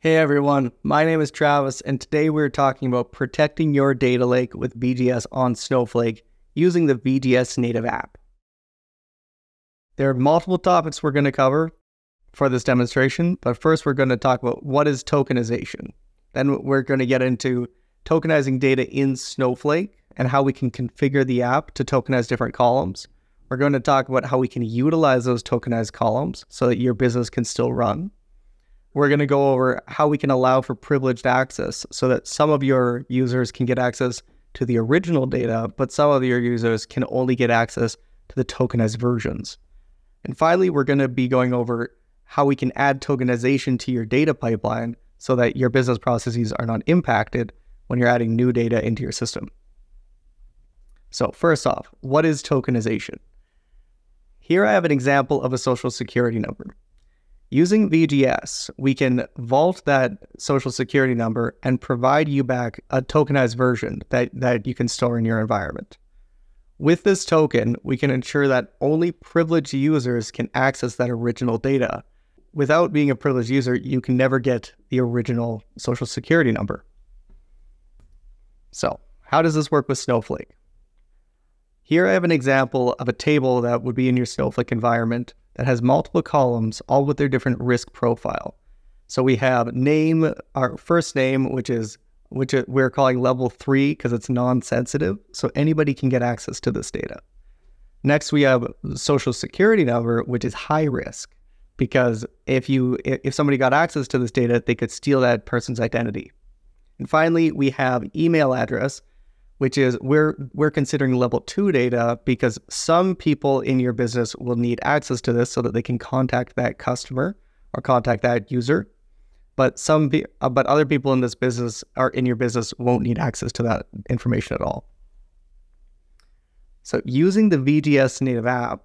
Hey everyone, my name is Travis, and today we're talking about protecting your data lake with VGS on Snowflake using the VGS native app. There are multiple topics we're going to cover for this demonstration, but first we're going to talk about what is tokenization. Then we're going to get into tokenizing data in Snowflake and how we can configure the app to tokenize different columns. We're going to talk about how we can utilize those tokenized columns so that your business can still run we're going to go over how we can allow for privileged access so that some of your users can get access to the original data, but some of your users can only get access to the tokenized versions. And finally, we're going to be going over how we can add tokenization to your data pipeline so that your business processes are not impacted when you're adding new data into your system. So, first off, what is tokenization? Here I have an example of a social security number. Using VGS, we can vault that social security number and provide you back a tokenized version that, that you can store in your environment. With this token, we can ensure that only privileged users can access that original data. Without being a privileged user, you can never get the original social security number. So, how does this work with Snowflake? Here I have an example of a table that would be in your Snowflake environment that has multiple columns, all with their different risk profile. So we have name, our first name, which is which we're calling level three because it's non-sensitive, so anybody can get access to this data. Next, we have social security number, which is high risk because if you if somebody got access to this data, they could steal that person's identity. And finally, we have email address, which is we're we're considering level two data because some people in your business will need access to this so that they can contact that customer or contact that user. But some uh, but other people in this business are in your business won't need access to that information at all. So using the VGS native app,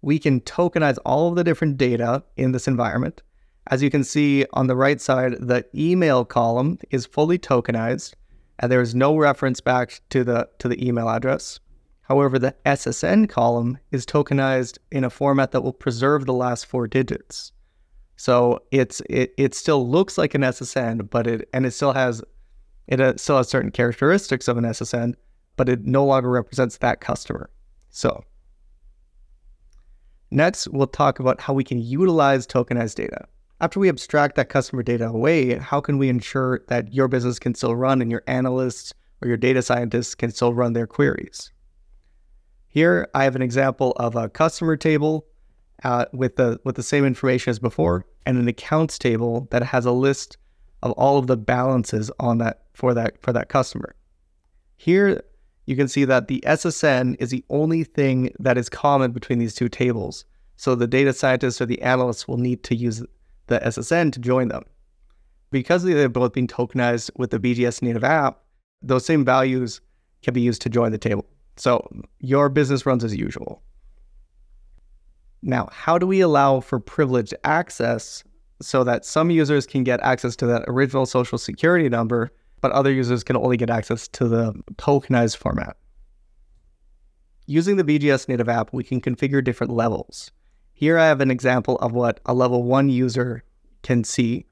we can tokenize all of the different data in this environment. As you can see on the right side, the email column is fully tokenized and there is no reference back to the to the email address. However, the SSN column is tokenized in a format that will preserve the last four digits. So it's it, it still looks like an SSN, but it and it still has it uh, still has certain characteristics of an SSN, but it no longer represents that customer. So next, we'll talk about how we can utilize tokenized data after we abstract that customer data away, how can we ensure that your business can still run and your analysts or your data scientists can still run their queries? Here, I have an example of a customer table uh, with the with the same information as before, and an accounts table that has a list of all of the balances on that for that for that customer. Here, you can see that the SSN is the only thing that is common between these two tables. So the data scientists or the analysts will need to use the SSN to join them. Because they've both been tokenized with the VGS native app, those same values can be used to join the table. So your business runs as usual. Now, how do we allow for privileged access so that some users can get access to that original social security number, but other users can only get access to the tokenized format? Using the VGS native app, we can configure different levels. Here I have an example of what a level one user can see.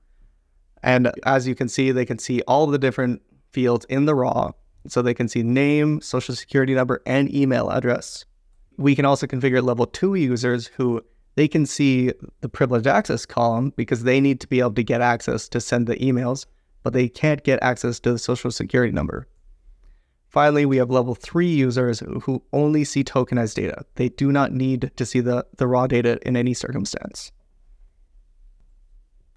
And as you can see, they can see all the different fields in the raw. So they can see name, social security number, and email address. We can also configure level two users who they can see the privileged access column because they need to be able to get access to send the emails, but they can't get access to the social security number. Finally, we have level three users who only see tokenized data. They do not need to see the, the raw data in any circumstance.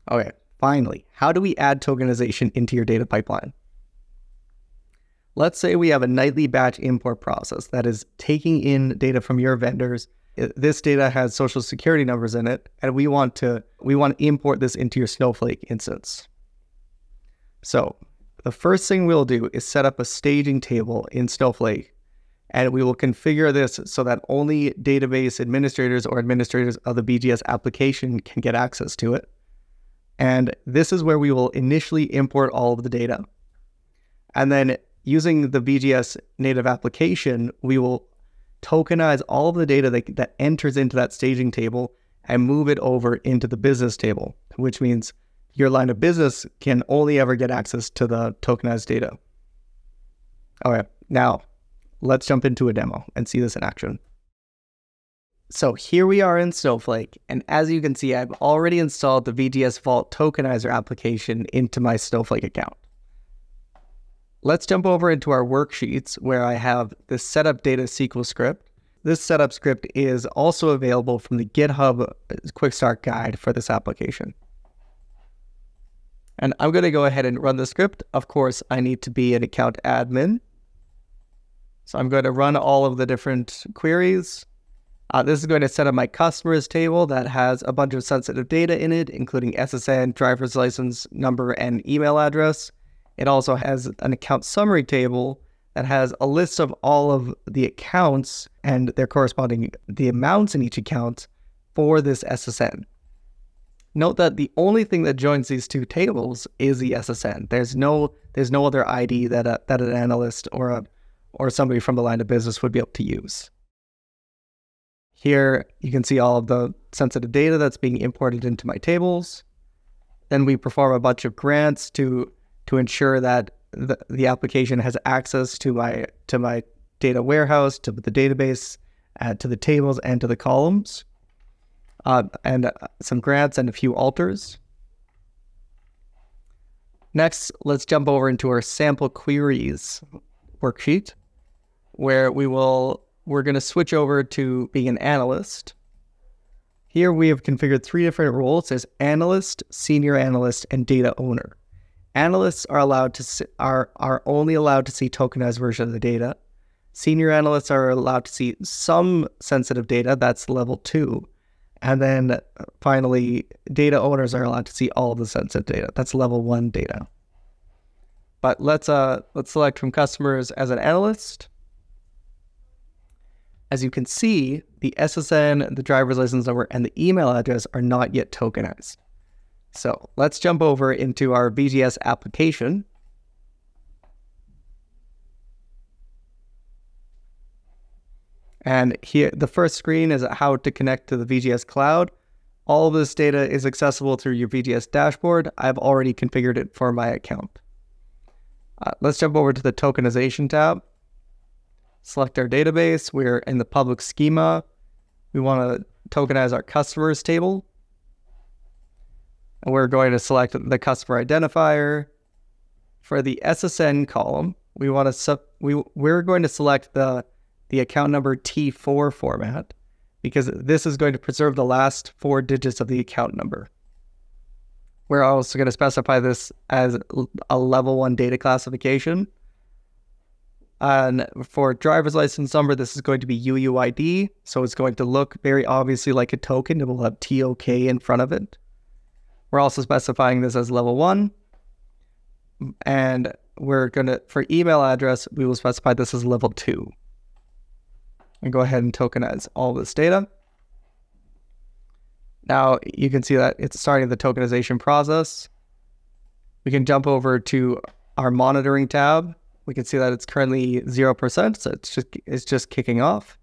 Okay, finally, how do we add tokenization into your data pipeline? Let's say we have a nightly batch import process that is taking in data from your vendors. This data has social security numbers in it, and we want to we want to import this into your Snowflake instance. So the first thing we'll do is set up a staging table in Snowflake, and we will configure this so that only database administrators or administrators of the VGS application can get access to it. And this is where we will initially import all of the data. And then using the VGS native application, we will tokenize all of the data that, that enters into that staging table and move it over into the business table, which means your line of business can only ever get access to the tokenized data. All right, now let's jump into a demo and see this in action. So here we are in Snowflake, and as you can see, I've already installed the VGS Vault Tokenizer application into my Snowflake account. Let's jump over into our worksheets where I have the setup data SQL script. This setup script is also available from the GitHub Quick Start Guide for this application. And I'm going to go ahead and run the script. Of course, I need to be an account admin. So I'm going to run all of the different queries. Uh, this is going to set up my customers table that has a bunch of sensitive data in it, including SSN, driver's license number, and email address. It also has an account summary table that has a list of all of the accounts and their corresponding the amounts in each account for this SSN. Note that the only thing that joins these two tables is the SSN. There's no there's no other ID that a, that an analyst or a or somebody from the line of business would be able to use. Here you can see all of the sensitive data that's being imported into my tables. Then we perform a bunch of grants to to ensure that the, the application has access to my to my data warehouse, to the database, uh, to the tables, and to the columns uh, and uh, some grants and a few alters. Next, let's jump over into our sample queries worksheet, where we will we're going to switch over to being an analyst. Here we have configured three different roles as analyst, senior analyst, and data owner. Analysts are allowed to are are only allowed to see tokenized version of the data. Senior analysts are allowed to see some sensitive data, that's level two, and then finally, data owners are allowed to see all the sensitive data. That's level one data. But let's uh let's select from customers as an analyst. As you can see, the SSN, the driver's license number, and the email address are not yet tokenized. So let's jump over into our VGS application And here, the first screen is how to connect to the VGS cloud. All of this data is accessible through your VGS dashboard. I've already configured it for my account. Uh, let's jump over to the tokenization tab. Select our database. We're in the public schema. We want to tokenize our customers table. And we're going to select the customer identifier. For the SSN column, we want to we we're going to select the the account number T4 format because this is going to preserve the last four digits of the account number. We're also going to specify this as a level one data classification. And for driver's license number, this is going to be UUID. So it's going to look very obviously like a token. It will have TOK in front of it. We're also specifying this as level one. And we're going to, for email address, we will specify this as level two and go ahead and tokenize all this data. Now you can see that it's starting the tokenization process. We can jump over to our monitoring tab. We can see that it's currently 0%, so it's just, it's just kicking off.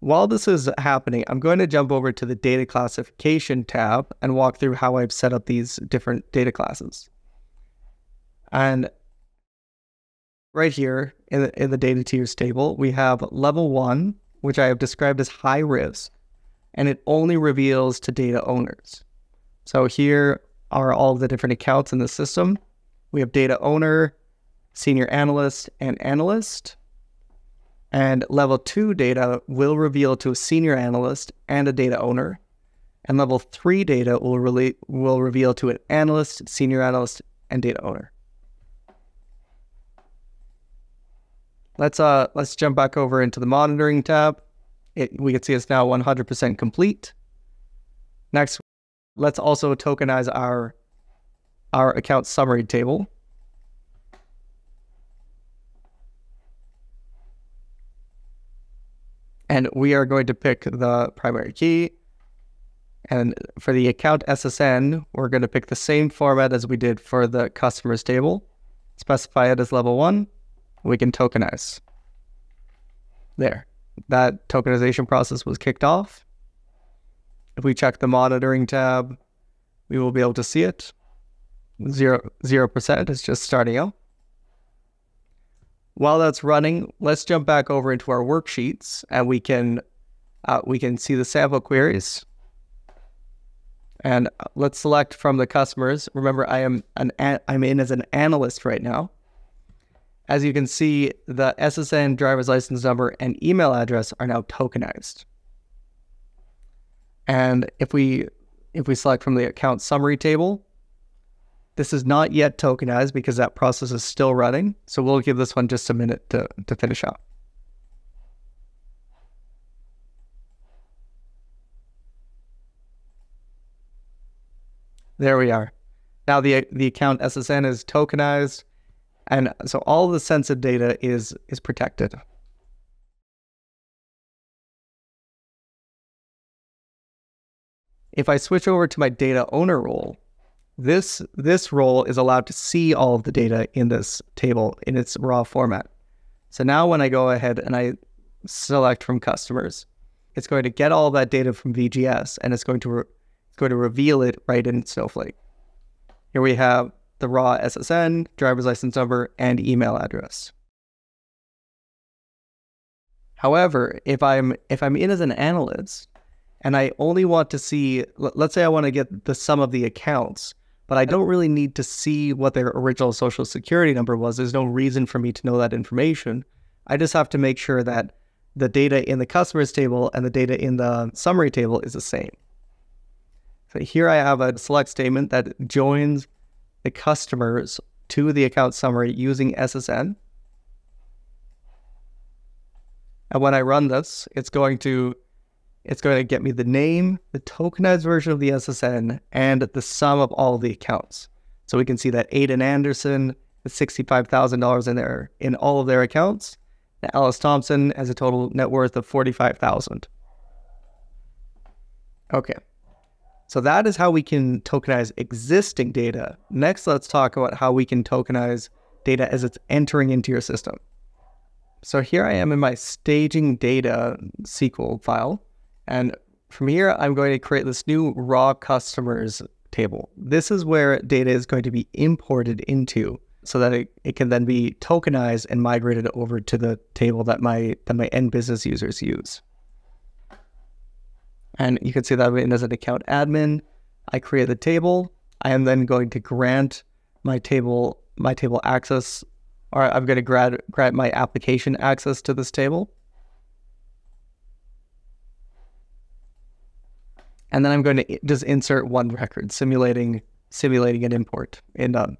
While this is happening, I'm going to jump over to the data classification tab and walk through how I've set up these different data classes. And right here in the, in the data tiers table, we have level one, which I have described as high risk, and it only reveals to data owners. So here are all the different accounts in the system. We have data owner, senior analyst, and analyst. And level two data will reveal to a senior analyst and a data owner. And level three data will, will reveal to an analyst, senior analyst, and data owner. Let's uh let's jump back over into the monitoring tab. It, we can see it's now 100% complete. Next, let's also tokenize our our account summary table. And we are going to pick the primary key. And for the account SSN, we're going to pick the same format as we did for the customers table. Specify it as level one we can tokenize. There, that tokenization process was kicked off. If we check the monitoring tab, we will be able to see it. Zero percent is just starting out. While that's running, let's jump back over into our worksheets and we can uh, we can see the sample queries. And let's select from the customers. Remember, I am an I'm in as an analyst right now. As you can see, the SSN driver's license number and email address are now tokenized. And if we if we select from the account summary table, this is not yet tokenized because that process is still running. So we'll give this one just a minute to, to finish up. There we are. Now the the account SSN is tokenized, and so all the sensitive data is is protected. If I switch over to my data owner role, this this role is allowed to see all of the data in this table in its raw format. So now when I go ahead and I select from customers, it's going to get all that data from VGS and it's going to it's going to reveal it right in Snowflake. Here we have the raw SSN, driver's license number, and email address. However, if I'm if I'm in as an analyst and I only want to see let's say I want to get the sum of the accounts, but I don't really need to see what their original social security number was. There's no reason for me to know that information. I just have to make sure that the data in the customers table and the data in the summary table is the same. So here I have a select statement that joins the customers to the account summary using SSN. And when I run this, it's going to it's going to get me the name, the tokenized version of the SSN, and the sum of all the accounts. So we can see that Aiden Anderson has $65,000 in there in all of their accounts. Alice Thompson has a total net worth of 45,000. Okay. So that is how we can tokenize existing data. Next, let's talk about how we can tokenize data as it's entering into your system. So here I am in my staging data SQL file. And from here, I'm going to create this new raw customers table. This is where data is going to be imported into so that it, it can then be tokenized and migrated over to the table that my that my end business users use. And you can see that in as an account admin, I create the table. I am then going to grant my table my table access, or I'm going to grant, grant my application access to this table. and then I'm going to just insert one record, simulating simulating an import in um,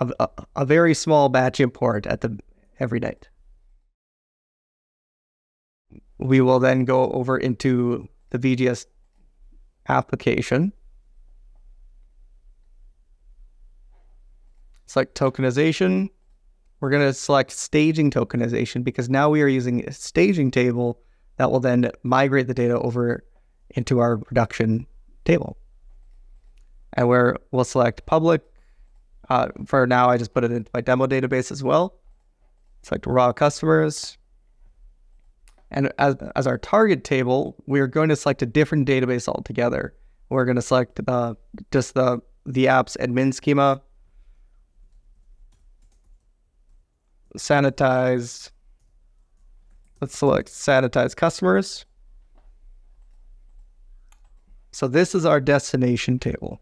a, a, a very small batch import at the every night. We will then go over into the VGS application. Select tokenization. We're going to select staging tokenization because now we are using a staging table that will then migrate the data over into our production table. And where we'll select public. Uh, for now, I just put it into my demo database as well. Select raw customers. And as, as our target table, we're going to select a different database altogether. We're going to select the just the the app's admin schema, sanitize. Let's select sanitize customers. So this is our destination table.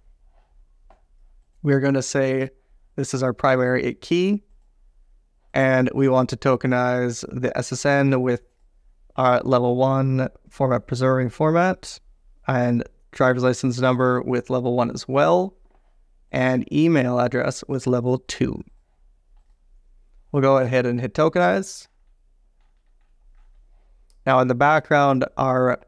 We're going to say this is our primary key, and we want to tokenize the SSN with our level one format preserving format, and driver's license number with level one as well, and email address with level two. We'll go ahead and hit tokenize. Now in the background, our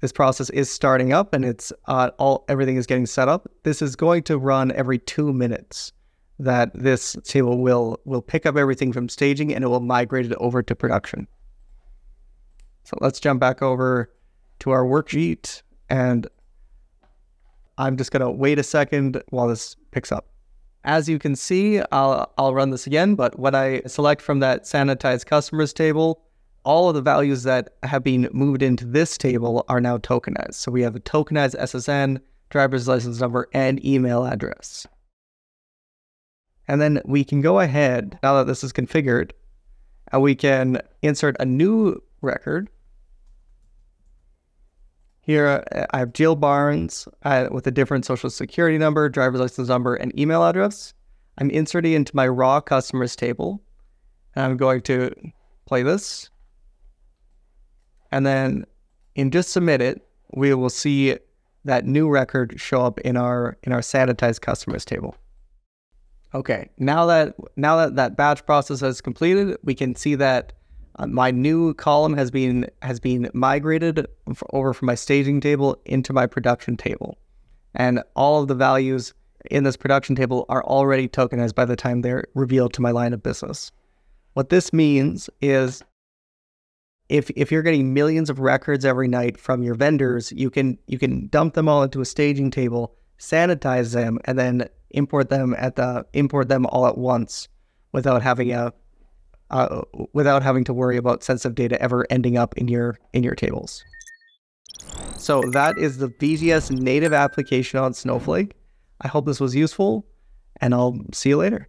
this process is starting up and it's uh, all everything is getting set up. This is going to run every two minutes. That this table will will pick up everything from staging and it will migrate it over to production. So let's jump back over to our worksheet and I'm just gonna wait a second while this picks up. As you can see, I'll, I'll run this again, but when I select from that sanitized customers table, all of the values that have been moved into this table are now tokenized. So we have a tokenized SSN, driver's license number, and email address. And then we can go ahead, now that this is configured, and we can insert a new record. Here I have Jill Barnes uh, with a different social security number, driver's license number, and email address. I'm inserting into my raw customers table. And I'm going to play this. And then in just submit it, we will see that new record show up in our in our sanitized customers table. Okay, now that now that that batch process has completed, we can see that uh, my new column has been has been migrated over from my staging table into my production table, and all of the values in this production table are already tokenized by the time they're revealed to my line of business. What this means is if if you're getting millions of records every night from your vendors, you can you can dump them all into a staging table, sanitize them, and then import them at the import them all at once without having a uh, without having to worry about sensitive data ever ending up in your in your tables. So that is the VGS native application on Snowflake. I hope this was useful, and I'll see you later.